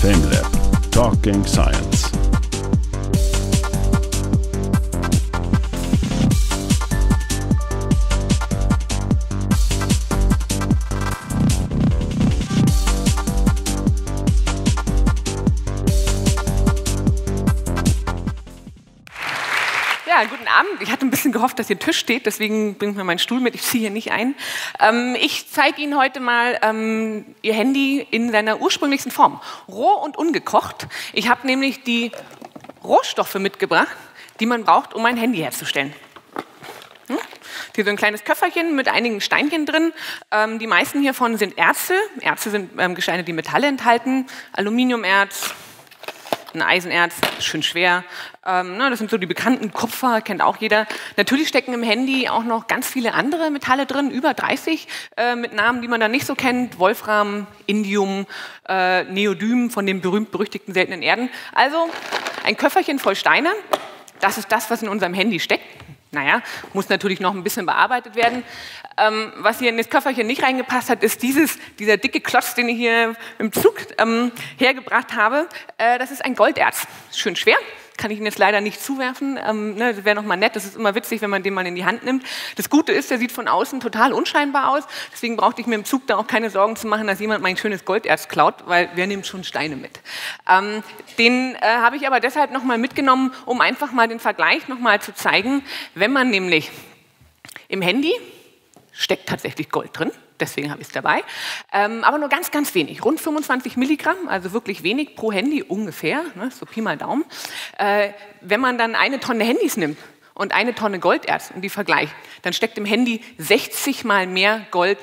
FameLab Talking Science. Guten Abend. Ich hatte ein bisschen gehofft, dass ein Tisch steht, deswegen bringe ich mir meinen Stuhl mit. Ich ziehe hier nicht ein. Ähm, ich zeige Ihnen heute mal ähm, Ihr Handy in seiner ursprünglichsten Form. Roh und ungekocht. Ich habe nämlich die Rohstoffe mitgebracht, die man braucht, um ein Handy herzustellen. Hm? Hier so ein kleines Köfferchen mit einigen Steinchen drin. Ähm, die meisten hiervon sind Erze. Erze sind ähm, Gesteine, die Metalle enthalten. Aluminiumerz, ein Eisenerz, schön schwer. Ähm, na, das sind so die bekannten Kupfer, kennt auch jeder. Natürlich stecken im Handy auch noch ganz viele andere Metalle drin, über 30 äh, mit Namen, die man dann nicht so kennt. Wolfram, Indium, äh, Neodym von den berühmt-berüchtigten seltenen Erden. Also ein Köfferchen voll Steine. Das ist das, was in unserem Handy steckt. Naja, muss natürlich noch ein bisschen bearbeitet werden. Ähm, was hier in das Köfferchen nicht reingepasst hat, ist dieses, dieser dicke Klotz, den ich hier im Zug ähm, hergebracht habe. Äh, das ist ein Golderz. Schön schwer, kann ich Ihnen jetzt leider nicht zuwerfen. Ähm, ne, das wäre nochmal nett, das ist immer witzig, wenn man den mal in die Hand nimmt. Das Gute ist, der sieht von außen total unscheinbar aus. Deswegen brauchte ich mir im Zug da auch keine Sorgen zu machen, dass jemand mein schönes Golderz klaut, weil wer nimmt schon Steine mit. Ähm, den äh, habe ich aber deshalb nochmal mitgenommen, um einfach mal den Vergleich nochmal zu zeigen. Wenn man nämlich im Handy steckt tatsächlich Gold drin, deswegen habe ich es dabei. Ähm, aber nur ganz, ganz wenig, rund 25 Milligramm, also wirklich wenig pro Handy ungefähr, ne, so Pi mal Daumen. Äh, wenn man dann eine Tonne Handys nimmt und eine Tonne Golderz und die vergleicht, dann steckt im Handy 60 mal mehr Gold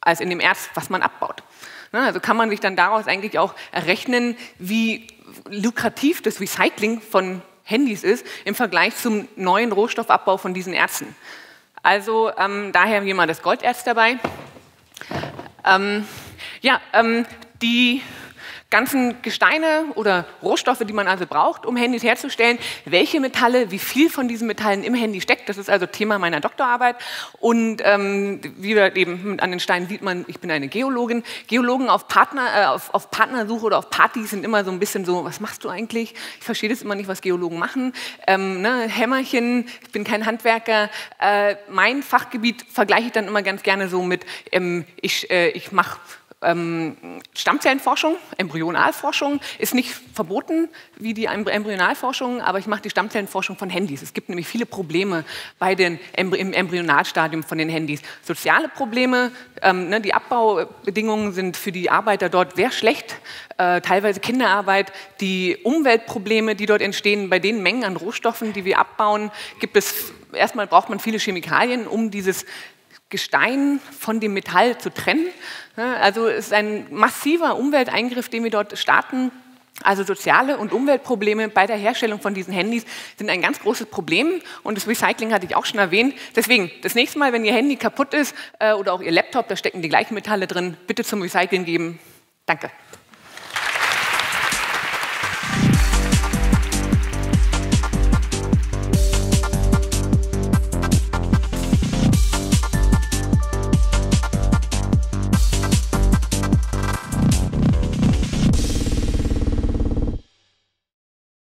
als in dem Erz, was man abbaut. Ne, also kann man sich dann daraus eigentlich auch errechnen, wie lukrativ das Recycling von Handys ist im Vergleich zum neuen Rohstoffabbau von diesen Erzen. Also ähm, daher haben wir mal das Golderz dabei. Ähm, ja, ähm, die ganzen Gesteine oder Rohstoffe, die man also braucht, um Handys herzustellen, welche Metalle, wie viel von diesen Metallen im Handy steckt, das ist also Thema meiner Doktorarbeit. Und ähm, wie wir eben an den Steinen sieht man, ich bin eine Geologin. Geologen auf, Partner, äh, auf, auf Partnersuche oder auf Partys sind immer so ein bisschen so, was machst du eigentlich? Ich verstehe das immer nicht, was Geologen machen. Ähm, ne, Hämmerchen, ich bin kein Handwerker. Äh, mein Fachgebiet vergleiche ich dann immer ganz gerne so mit, ähm, ich, äh, ich mache Stammzellenforschung, Embryonalforschung ist nicht verboten wie die Embryonalforschung, aber ich mache die Stammzellenforschung von Handys. Es gibt nämlich viele Probleme bei den, im Embryonalstadium von den Handys. Soziale Probleme, ähm, ne, die Abbaubedingungen sind für die Arbeiter dort sehr schlecht, äh, teilweise Kinderarbeit. Die Umweltprobleme, die dort entstehen, bei den Mengen an Rohstoffen, die wir abbauen, gibt es erstmal braucht man viele Chemikalien, um dieses Gestein von dem Metall zu trennen. Also es ist ein massiver Umwelteingriff, den wir dort starten. Also soziale und Umweltprobleme bei der Herstellung von diesen Handys sind ein ganz großes Problem und das Recycling hatte ich auch schon erwähnt. Deswegen, das nächste Mal, wenn Ihr Handy kaputt ist äh, oder auch Ihr Laptop, da stecken die gleichen Metalle drin, bitte zum Recycling geben. Danke.